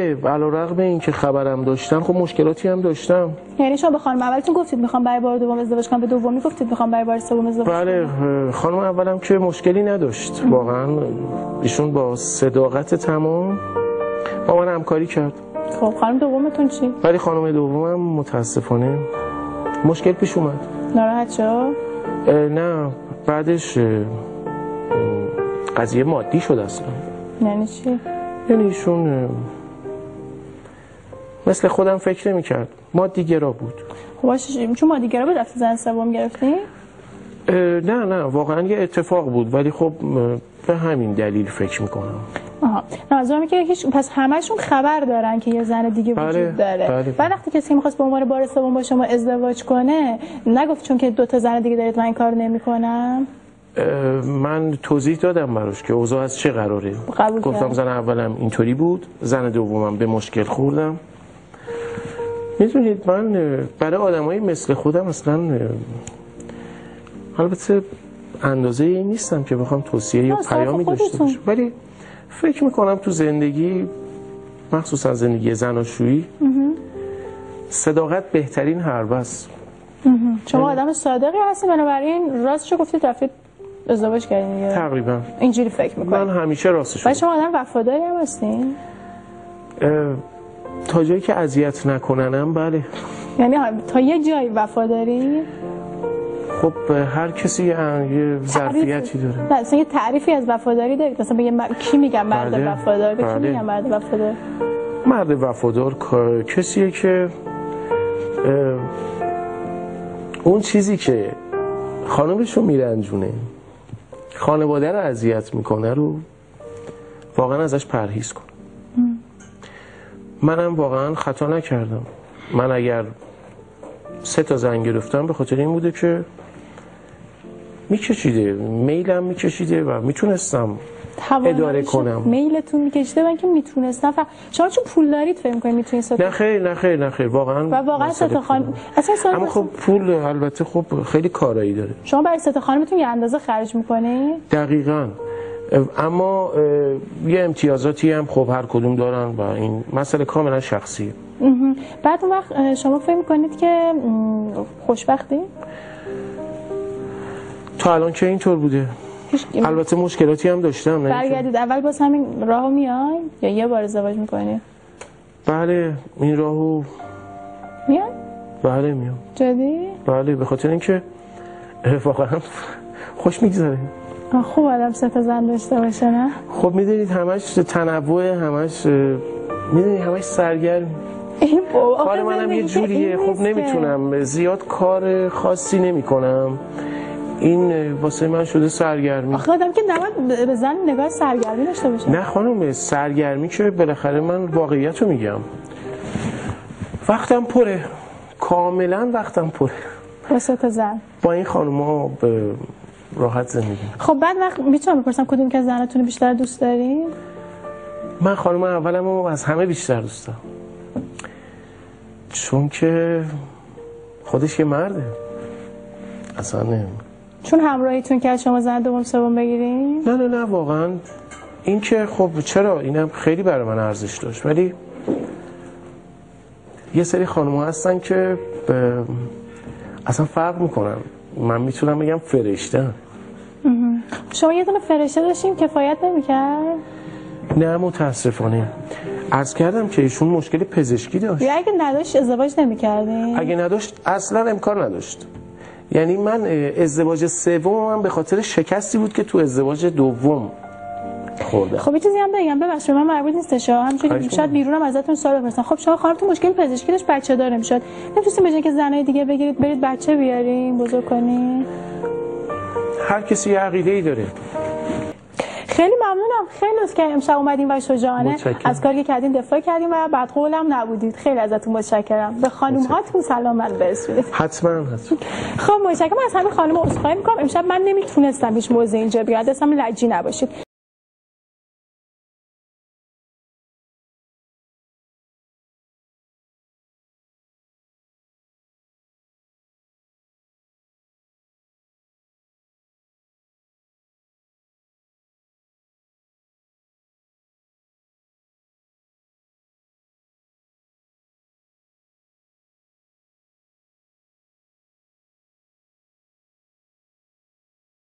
علا رقم این که خبرم داشتن خب مشکلاتی هم داشتم. یعنی شما به خانم اولتون گفتید می‌خوام برای بار دوم ازدواج کنم به دومی گفتید می‌خوام برای بار سوم ازدواج بله خانم اولم که مشکلی نداشت. واقعا ایشون با صداقت تمام با من همکاری کرد. خب خانم دومتون چی؟ ولی خانم دومم متاسفانه مشکل پیش اومد. ناراحت شد نه بعدش قضیه مادی شد اصلا. یعنی چی؟ یعنی ایشون مثل خودم فکر نمی کرد مادی گرا بود. خب چون ما به رفت زن سوم گرفتین اه، نه نه واقعا یه اتفاق بود ولی خب به همین دلیل فکر می‌کنم. آها. نه از که هیچ پس همشون خبر دارن که یه زن دیگه بله، وجود داره. بله. بعد وقتی کسی می‌خواست به عنوان بار سوم با شما ازدواج کنه نگفت چون که دو تا زن دیگه دارید من این کار نمی‌کنم؟ من توضیح دادم براش که اوضاع از چه قراره. قبول گفتم. زن اولم اینطوری بود زن دومم به مشکل خوردم. می‌دونید من برای آدمایی مثل خودم اصلا البته اندازه این نیستم که بخوام توصیه یا پیامی داشته. باشم. ولی فکر می‌کنم تو زندگی مخصوصا زندگی زناشویی صداقت بهترین حربه است. شما آدم صادقی هستی بنابراین راستشو گفتید رفتید ازدواج کردین دیگه. تقریبا. اینجوری فکر می‌کنید من همیشه راستش ولی شما آدم وفاداری هم هستین؟ تا جایی که اذیت نکننم بله. یعنی تا یه جایی وفاداری خب هر کسی یه ظرفیتی داره. نه اصلا یه تعریفی از وفاداری دارید مثلا بگه من- کی میگم مرد بله، وفادار؟ به کی بله. میگم مرد وفادار؟ مرد وفادار کسیه که اون چیزی که خانمش رو میرنجونه خانواده رو اذیت می‌کنه رو واقعا ازش پرهیز کنه منم واقعا خطا نکردم من اگر سه تا زن گرفتم به خاطر این بوده که میکشیده میلم میکشیده و می‌تونستم اداره کنم. میلتون میکشیده من که می‌تونستم فقط شما چون پول دارید فکر می‌کنید می‌تونید تا- نه خیر نه خیر نه خیر واقعا و واقعا سه مسئله تا خانم. اصلا اما. خب پول البته خب خیلی کارایی داره شما برای سه تا خانمتون یه اندازه خرج می‌کنید دقیقا اما یه امتیازاتی هم خب هر کدوم دارن و این مسئله کاملا شخصیه. بعد اون وقت شما فکر می‌کنید که خوشبختی؟ تا الان که اینطور بوده. البته مشکلاتی هم داشتم برگردید. اول باز همین راهو میان یا یه بار ازدواج می‌کنید بله این راهو میان بله میام. جدی؟ بله به خاطر اینکه واقعا خوش میگذره. خوب آدم سه تا زن داشته باشه نه؟ خب می‌دونید همش تنوع همش می‌دونید همش سرگرم. این کار منم یه جوریه. خب. نمی‌تونم زیاد کار خاصی نمی‌کنم. این واسه من شده سرگرمی. آخه آدم که نباید به زن نگاه سرگرمی داشته باشه. نه خانم سرگرمی که بالاخره من واقعیت رو میگم. وقتم پره. کاملا وقتم پره. با سه تا زن. با این خانوما به راحت زندگی. خب بعد وقت می‌تونم بپرسم کدوم که از زنتون بیشتر دوست دارین؟ من خانم اولم از همه بیشتر دوست دارم. چون که خودش یه مرده. اصلا نه چون همراهیتون که از شما زن دوم سوم بگیرین؟ نه نه نه واقعا. این که خب چرا؟ اینم خیلی برای من ارزش داشت. ولی یه سری خانم هستن که به- اصلا فرق می‌کنن. من می‌تونم بگم فرشته. شما یه دونه فرشته داشتین کفایت نمی‌کرد؟ نه متاسفانه. عرض کردم که ایشون مشکل پزشکی داشت. یا اگه نداشت ازدواج نمی‌کردین؟ اگه نداشت اصلا امکان نداشت. یعنی من ازدواج سوم من به خاطر شکستی بود که تو ازدواج دوم خوردم خب یه چیزی هم بگم. ببخشید من مربوط نیستش ها. همچنین خواهش شاید. بیرونم ازتون سوال بپرسن خب شما خانمتون مشکل پزشکی داشت بچه دار نمی‌شد نمی‌تونستین جای که زنای دیگه بگیرید برید بچه بیارین بزرگ کنین هر کسی یه عقیده ای داره. خیلی ممنونم. خیلی لطف کردین امشب اومدین و شجاعانه. متشکرم. از کاری که کردین دفاع کردین و بعد قولم نبودید. خیلی ازتون متشکرم. به خانم هاتون سلام من برسونید. حتما حتما خب متشکرم. از همین خانم عذرخواهی می‌کنم. امشب من نمی‌تونستم هیچ موضوع اینجا بیاد. اصلا لجی نباشید.